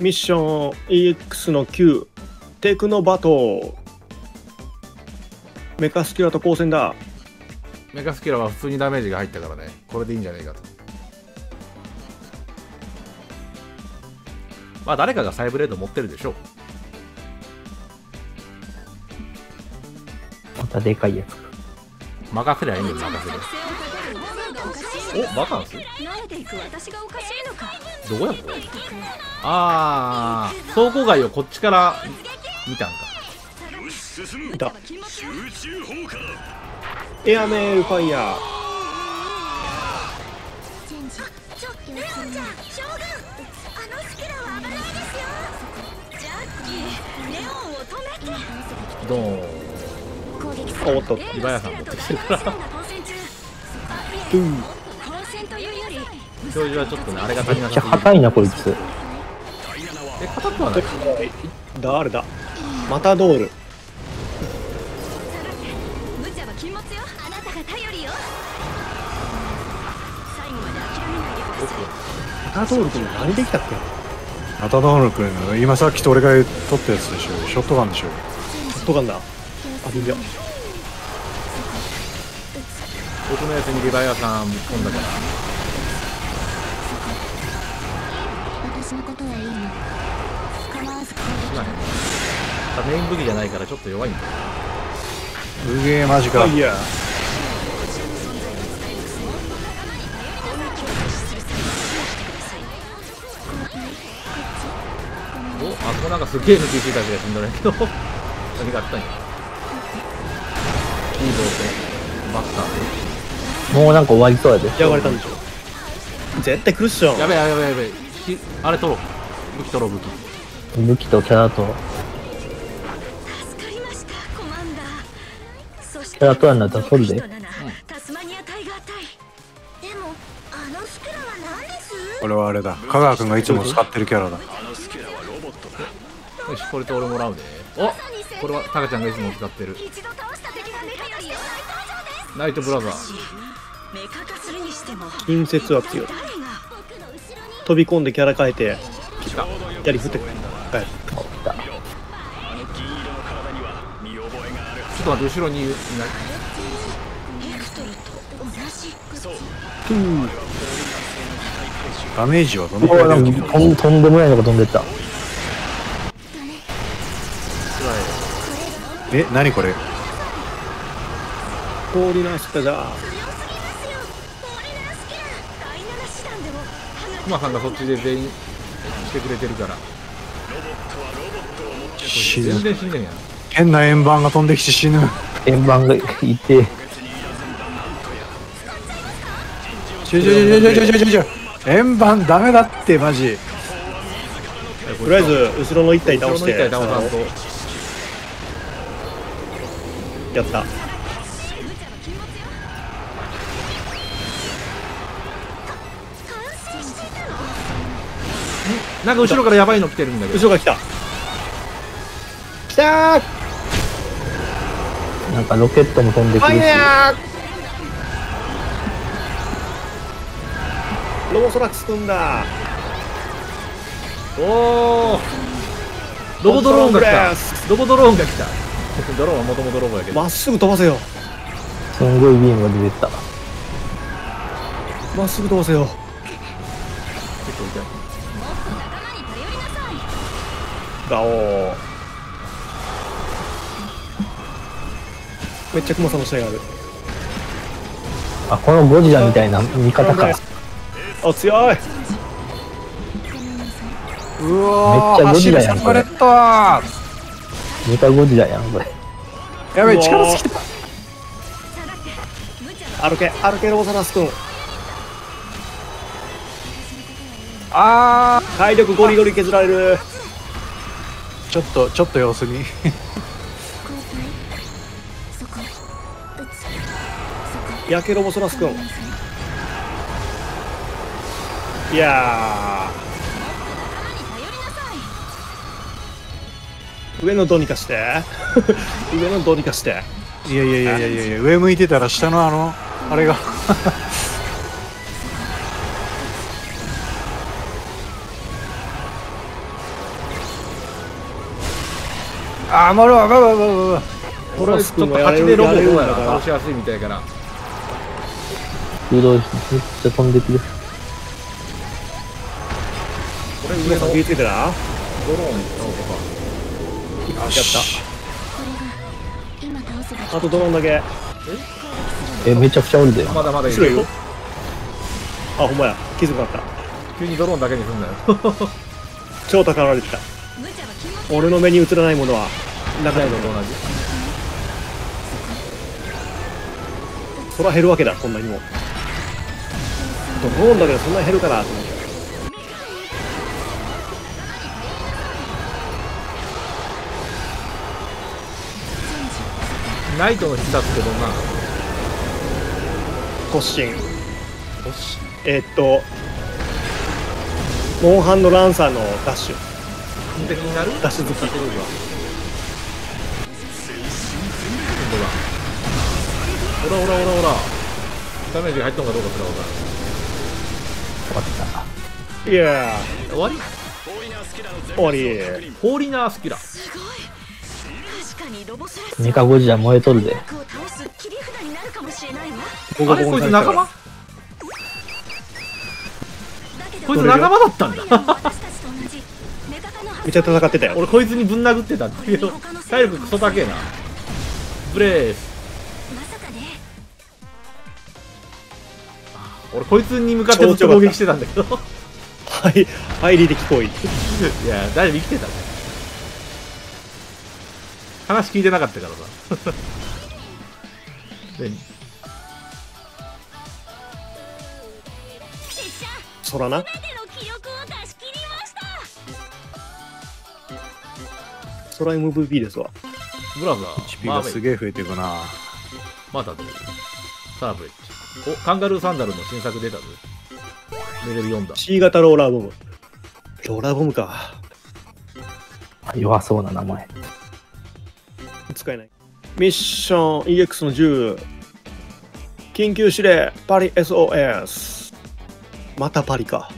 ミッション EX の9テクノバトメカスキュラと交戦だ。メカスキラは普通にダメージが入ったからね。これでいいんじゃないかと。まあ誰かがサイブレード持ってるでしょう。またでかいやつ。か。任せりゃいいんだよ任せりゃおバカンス？慣れていく？私がおかしいのか。どこやこれ？ああ倉庫街をこっちから見たんか。いた。エアメールファイヤー。ちょレオンちゃん将軍あのスキラは危ないですよ。ジャッキーレオンを止めて。ドーン攻撃あおっとリバヤさん持ってきてる。から混戦中うん混戦というより表示はちょっとねあれが足りめっちゃ硬いな、こいつ。え硬くはない誰だマタドール無茶は禁物よあなたが頼りよ最後まで諦めないでくださいマタドール君何できたっけマタドール君の今さっきと俺が取ったやつでしょショットガンでしょショットガンだあビビア僕のやつにリバヤさんぶっ込んだから私のことはいいの。構わず攻すまへんただメイン武器じゃないからちょっと弱いんだ。ようげえマジか。ファイヤーおあそこなんかすげえ抜きついた気がするんだけど。何があったんや。キーボード。バッターもうなんか終わりそうやで。やがれたんでしょ。絶対クッションやべえやべえやべえ。ひあれ取ろう。武器取ろう武器。武器とキャラと、助かりましたコマンダー。そしてキャラとはなったら取るで。タスマニアタイガー隊でもあのスクラは何ですこれはあれだ香川君がいつも使ってるキャラだよしこれと俺もらうでおこれはタカちゃん。がいつも使ってる一度倒した敵がメカよナイトブラザーメカ化するにしても。近接は強い。誰が？飛び込んでキャラ変えて来たやり振って帰るちょっと待って後ろにいない。ダメージはどのくらいで受とんとんでもないのが飛んでった。え何これ？氷のスペだクマさんがそっちで全員してくれてるから。死ぬ。全然死んでんやん変な円盤が飛んできて死ぬ。円盤がいて、ちょいちょいちょいちょいちょいちょいちょい。円盤ダメだってマジ。とりあえず後ろの一体倒して。やったなんか後ろからやばいの来てるんだけど。後ろが来た。来たー。なんかロケットも飛んでくるし、ロボソラックス組んだ。おおロボドローンが来た。ロボドローンが来た。ドローンはもともとロボやけど。まっすぐ飛ばせよ。すんごいビームが出てった。まっすぐ飛ばせよガオー。めっちゃクマさんの試合がある。あ、このゴジラみたいな見方か。あ強い。うわめっちゃゴジラやん走るサンバレットーメカゴジラやん、これ。やべえ力尽きた。歩け歩けロボソラス君。あ体力ゴリゴリ削られる。ーちょっとちょっと様子見。焼けロボソラス君いやー。上のどうにかして。上のどうにかして。いやいやいやいやいやいや上向いてたら下のあのあれがあーまるわまるわまるわこれちょっと8でロボどうやら倒しやすいみたいから。誘導めっちゃ飛んでくる。これ上の皆さん気をつけてな。ドローン。倒よし。今倒せばあとドローンだけ。え、めちゃくちゃおるで。まだまだいるるあほんまや。気づかなかっ急にドローンだけにすんなよ。た 超高られてた。無茶は禁物俺の目に映らないものはなくなるのと同じ。空減るわけだこんなにも。ドローンだけどそんなに減るかなと思ってナイトの必殺ってどんなの？突進えーっとモンハンのランサーのダッシュ無敵になる？ダッシュ好き本当だほら。ほらほらほらダメージが入ったのかどうかすらわか終わった。いや。終わり？ー終わり。ホーリナースキラすごい。メカゴジラ燃えとるで。あれこいつ仲間？こいつ仲間だったんだめっちゃ戦ってたよ。俺こいつにぶん殴ってたっていう。体力クソ高えな。ブレース。俺こいつに向かってずっと攻撃してたんだけど。はい入り的行為いや大丈夫生きてたね。話聞いてなかったからさ。で拙者空な空 MVP ですわ。ブラザー HP がすげえ増えていくな。マタドサーブレッジ。おカンガルーサンダルの新作出たぞレベル4だ。C 型ローラーボム。ローラーボムか。弱そうな名前。使えない。ミッション EX の10緊急指令パリ SOS またパリか。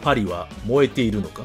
パリは燃えているのか？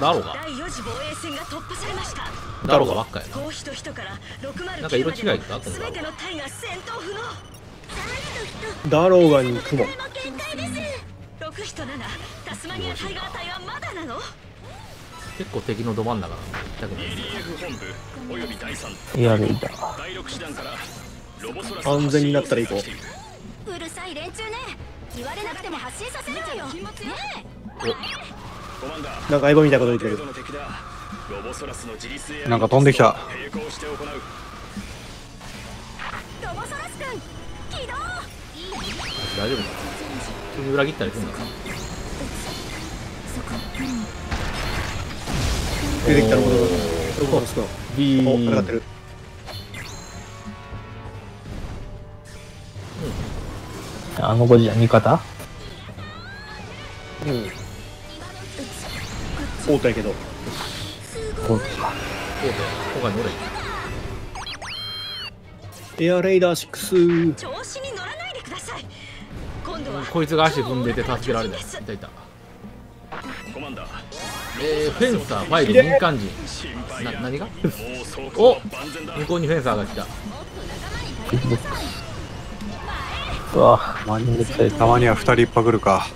だろうが。第4次防衛戦が突破されました。だろうがばっかやな。高人人から609なんか色違いかまでこのの全ての隊が戦闘不能。ダローガに雲これも。限界です6人7タスマニアタイガー隊はまだなの？結構敵のど真ん中だ。痛くないエアレイダー。安全になったら行こう。うるさい連中ね。言われなくても発信させるわよ。ねなんか相棒みたいなこと言ってる。なんか飛んできた。ロボソラス君起動大丈夫か急に裏切ったりする。んだな出てきたロボおロー。ボロス君ビお戦ってー。るあのゴジラ味方うんオートやけど。オートか。オート今回乗れエアレイダー6調子に乗らないでください。今度はこいつが足踏んでて助けられない。いたいた。コマンダー。えー、フェンサー5民間人。な何が？お！向こうにフェンサーが来た。うわ間に合ったたまには2人いっぱくるか。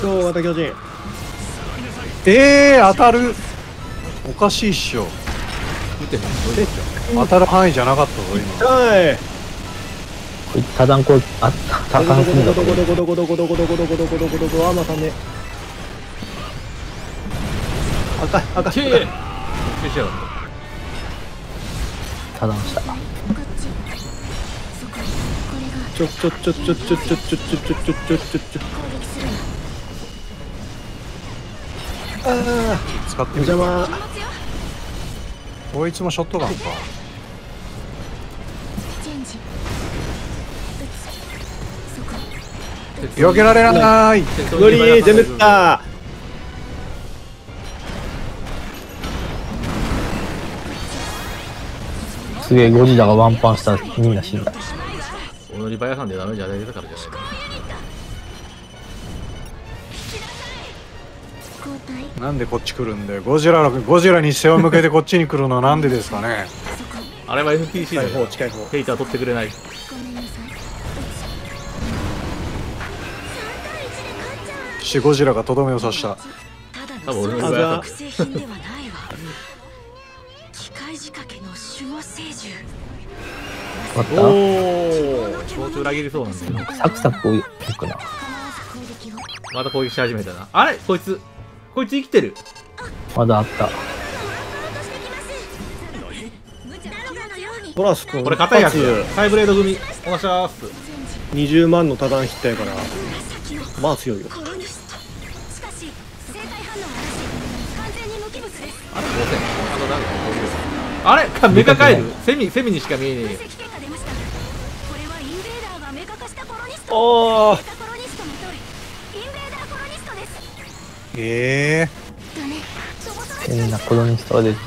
今日また巨人えー、当たる。おかしいっしょ。撃ってへん当たる範囲じゃなかったぞ今。はい。こいつ多段こう、あ、多どこ感するんだこれ。どこどこどこどこどこどこどこどこどこどこどこあまたね赤い赤いけー復旧しやがっ多段した。ちょちょちょちょちょちょちょちょちょちょちょちょああ使ってみる邪魔。こいつもショットガンか。避けられない。無理全滅だ。すげえゴジラがワンパンしたらみんな死んだ。俺のリバヤさんでダメージ与えてたからじゃないかなんでこっち来るんだよ。ゴジラゴジラに背を向けてこっちに来るのはなんでですかね。あれは NPC 近いだよ。方近い。方ヘイター取ってくれない。ごめんなさい撃つ3対1で勝っちゃうシゴジラがとどめを刺した。多分俺のリあざバヤさん製品ではないわ機械仕掛けの守護聖獣あっおお象徴裏切りそうなんだけどたサクサクいくまた攻撃し始めたな。あれ？こいつこいつ生きてる。まだあった。トラス君これ硬いやつ。サイブレード組。お願いします。20万の多段ヒットやから。まあ強いよ。あと5000あれ？かメカカエル？セミセミにしか見えね分析結果出ましたこれはインベー。ダーがメカ化したコロニストおー。メカコロニストの通りインベーダーコロニストですえ変なコロニストが出てき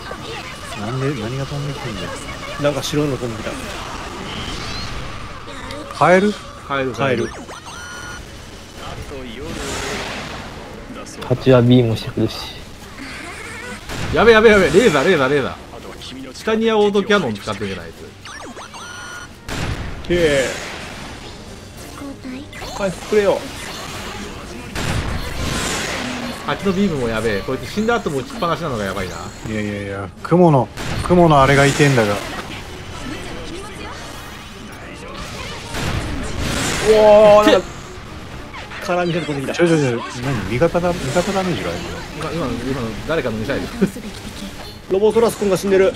ー、なんで何が飛んでくるんだよなんか白いの飛んできた。カエル。えカエル。カエル。蜂はビームしてくるし。やべやべやべレーザーレーザーレーザーチタニアオートキャノン使ってるじゃないですへえ回復くれよ蜂のビームもやべえ。こいつ死んだ後も打ちっぱなしなのがやばいな。いやいやいや雲の雲のあれがいてんだが。おおなんか絡みで飛んできたちょちょちょ何味方だ味方ダメージがある今今の今の誰かのミサイル。ロボトラス君が死んでる。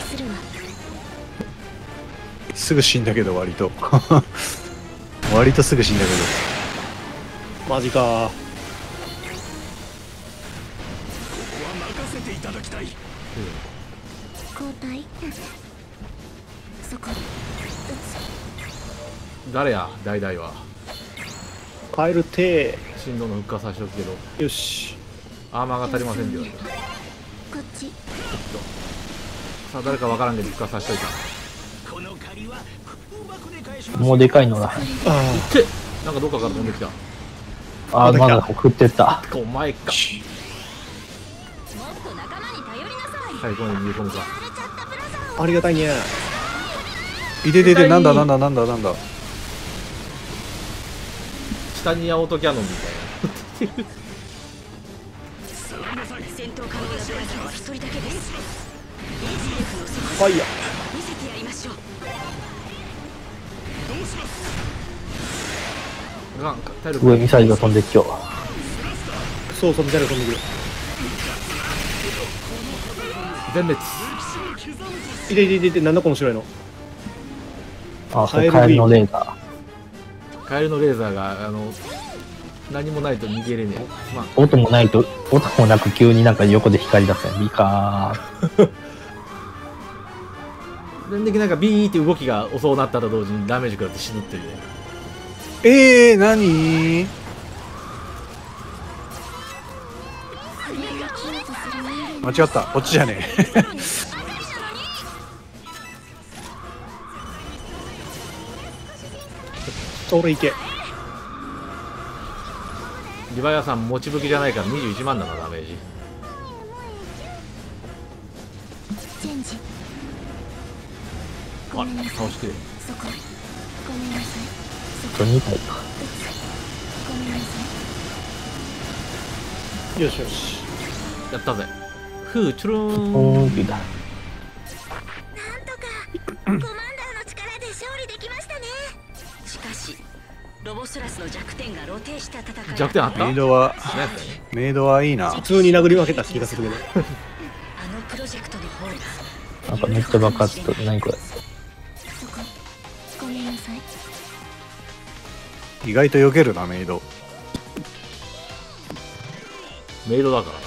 すぐ死んだけど割と。割とすぐ死んだけマジか誰や代々は。カエル手振動の復活させておくけど。よし。アーマーが足りませんって言われた。つこっち。さあ誰かわからんけど復活させといた。もうでかいのだ。あって。なんかどっかから飛んできた。あー、まだ来た。まだ食ってった。お前か。もっと仲間に頼りなさい。最後に逃げ込むか。あありがたいね。どいてててなんだなんだなんだなんだチタニアオートキャノンみたいな戦闘可能なブラザーは一人だけですファイヤ見せてやりましょうが体力上ミサイルが飛んできよう。ーそうそうみたいなの飛んでくる全滅いていていていてなんだこの白いのあ、それカエのレーザカエルのレーザーがあの何もないと逃げれねえまあー。音もないと、音もなく急になんか横で光り出すね。ビカー。全的なんかビーって動きが遅くなったと同時にダメージ食らって死ぬっていうねえー、何？間違ったこっちじゃねえ俺いけ。リバヤさん持ち武器じゃないから21万だなダメージ。あ倒しきれそこ。ごめんなさい。と2体か。ごめんなさよしよし。やったぜ。ふうチュルーン。おー、だ。ロボスラスの弱点が露呈した戦い弱点あった？メイドはメイドはいいな。普通に殴り分けた気がするけどあのプロジェクトの方が。なんかめっちゃ爆発と、何これ？ごめんなさい。意外と避けるなメイド。メイドだからな。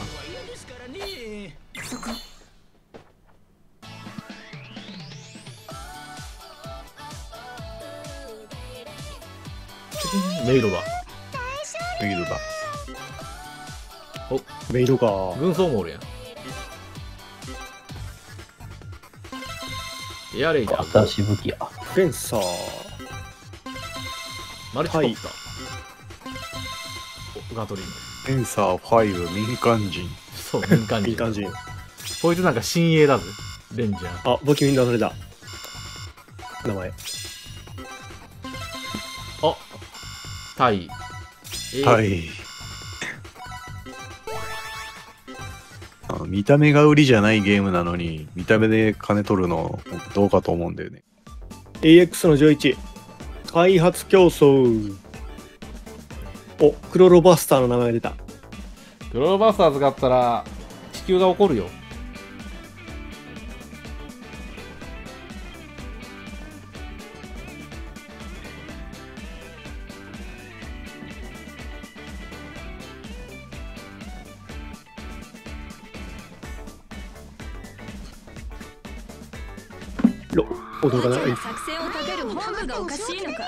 そこメイドだフィールだ。メイドか。軍曹もおるやんエアレイダー新しい武器や。フェンサー。マルチコプター、おガトリンセンサー5民間人。そう民間人いい感じ。こいつなんか新鋭だぜレンジャーあ、不気味なそれだ。名前。タイえーはい。見た目が売りじゃないゲームなのに、見た目で金取るのどうかと思うんだよね。AX の11。開発競争。お、クロロバスターの名前が出た。クローバスターズがあったら地球が起こるよ驚かない？作戦を立てる本部がおかしいのか。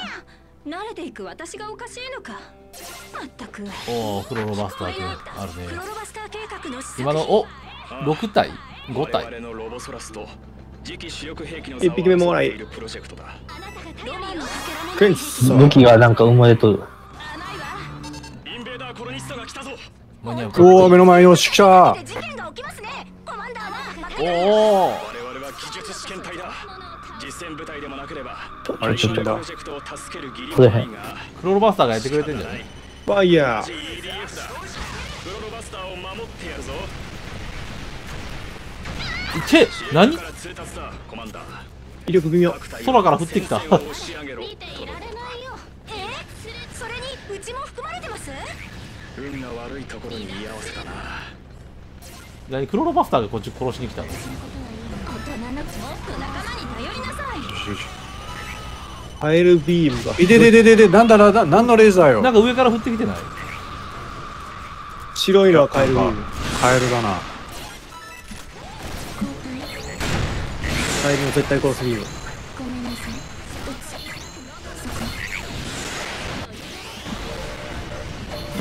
慣れていく私がおかしいのか。まったく。おおクロロバスターズあるクねロロバスター計画の今のお6体？5体？我々のロボソラスと次期主力兵器の一匹目もらい。いるプロジェクンのかけらもフェンサ武ー。器がなんか生まれとる。インベーダーコロニストが来たぞ。間に合うか？おお、目の前に押してきたおお戦部隊でもなければあれ死んだプロ。ジェクトを助ける義理これもないがクロロバスターがやってくれてんじゃない？ファイヤー。クロロバスターを守ってやるぞ。て何？威力微妙。空から降ってきた。戦線を押し上げろ。見ていられないよ。え？それにうちも含まれてます？運が悪いところに居合わせたな。何？クロロバスターがこっち殺しに来たの？大人のもっと仲間に頼りなさいファイルビームが。いででででで、なんだなんだ、なんのレーザーよ？なんか上から降ってきてない？白いのはカエルビーム。カエルだな。カエルの絶対殺すビーム。ごめんなさい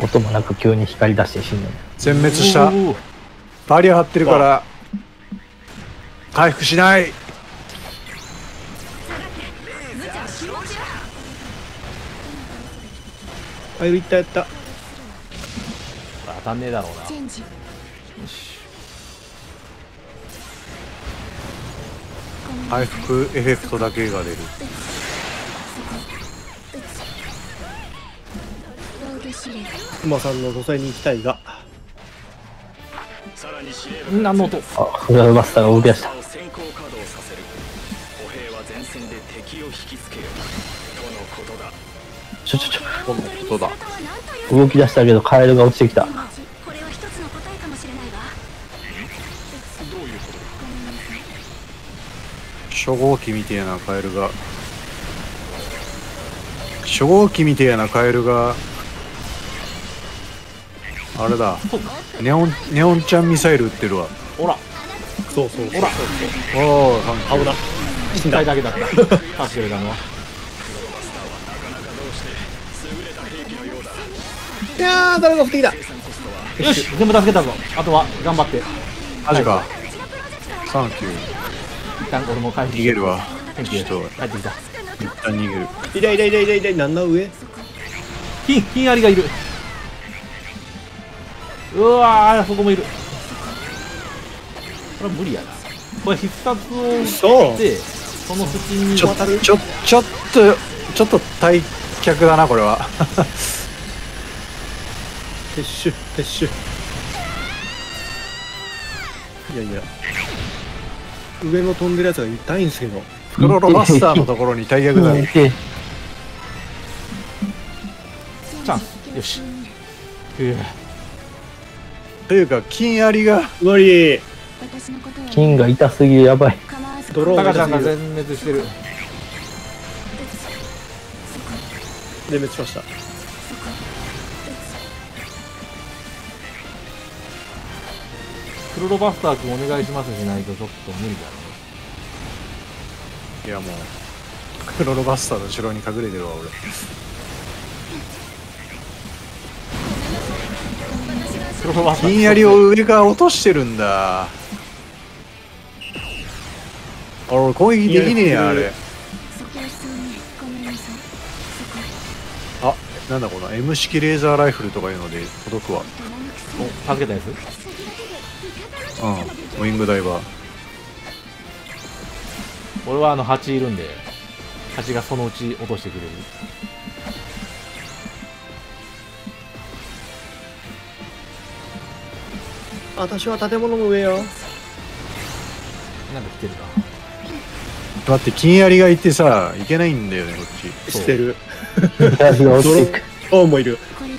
音もなく急に光り出して死ぬ。全滅した。バリア張ってるから、回復しない。無茶気持ちだカエルいったやった。当たんねえだろうな回復エフェクトだけが出る。防御指令馬さんの土佐に行きたいが。何の音あ、クロロバスターが動き出した。敵を引きつけよとのことだちょちょちこのことだ。ょ、動き出したけどカエルが落ちてきた。これは一つの答えかもしれないわ初号機みてえなカエルが。初号機みてえなカエルが。あれだ。ネオン、ネオンちゃんミサイル撃ってるわ。ほらそうそう。ほらおお、危な。死んだ1体。だけだった助けのはいやー、誰が降ってきた。よし全部助けたぞあとは頑張ってマジか。サンキュー。一旦俺も回復逃げるわ。天気ちょっ帰ってきた一旦逃げる。いたいたいたいたいた。なんだ上金金アリがいるうわーそこもいるこれは無理やなこれ必殺をそうしてその隙にちょ渡る？ちょ、ちょっと、ちょっと退却だな、これは。撤収、撤収。いやいや。上の飛んでるやつが痛いんすけど。クロロバスターのところに退却だ。うんでチャンスよしというか、金アリが、終わり私のことは金が痛すぎるやばい。ドローンが全滅してる。全滅しました。クロロバスター君お願いしますしないとちょっと無理だね。いやもうクロロバスターの後ろに隠れてるわ俺。ひんやりを上から落としてるんだ。あ、俺攻撃できねえや、あれ。あ、なんだこの M 式レーザーライフルとかいうので届くわ。お助けたやつ？うん。ウィングダイバー。俺はあの蜂いるんで蜂がそのうち落としてくれる私は建物の上よ。なんか来てるな待って、金槍がいてさ、いけないんだよね、こっち。知ってる。ドロもいる。これが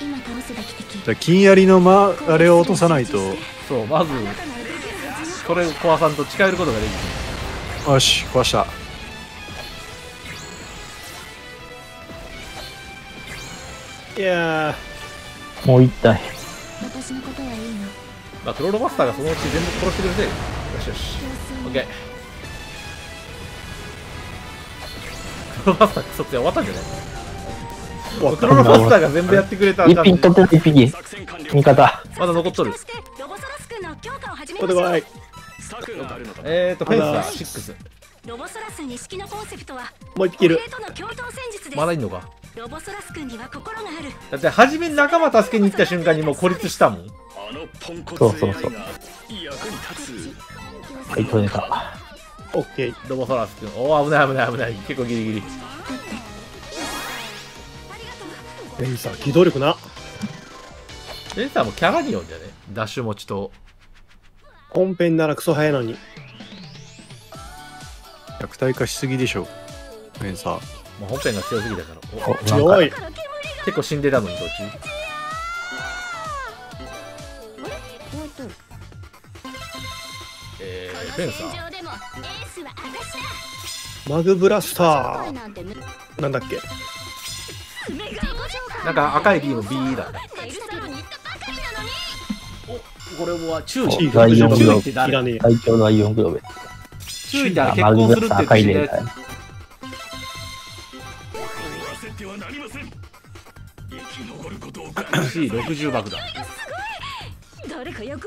今倒すべき敵だから金槍のま、あれを落とさないと。そうまずそれを壊さんと近寄ることができるよし、壊した。いやもう一体。私のことはいいのまあクロロバスターがそのうち全部殺してくれてよしよしオッケーロロバスターそっち終わったんじゃない？クロロバスターが全部やってくれた一品取ってる一匹。作戦完了味方。まだ残っとる。そしてロボソラス君の強化を始めお手ごい。えーとフェンサーあら6ロボソラス錦のコンセプトはもう一匹いる。まだいんのか？ロボソラス君には心がある。だって初めに仲間助けに行った瞬間にもう孤立したもん。あのポンコツそうそうそう。はい、取れた。オッケー。ロボソラス君おお危ない危ない危ない結構ギリギリベンさん、機動力な。レンサーもキャラによんじゃねダッシュ持ちと本編ならクソ早いのに。弱体化しすぎでしょ。フェンサー。まあ、本編が強すぎたからお強いか、。結構死んでたのに途中えー、フェンサーマグブラスター。なんだっけ？なんか赤いビーム B だねこれは注意注意って誰？最強のライオングローブ。注意ってあれ結マグブ婚するってラスター赤い言ってレーザー。焦ってはなりません生き残ることを C60 爆弾 誰か疫病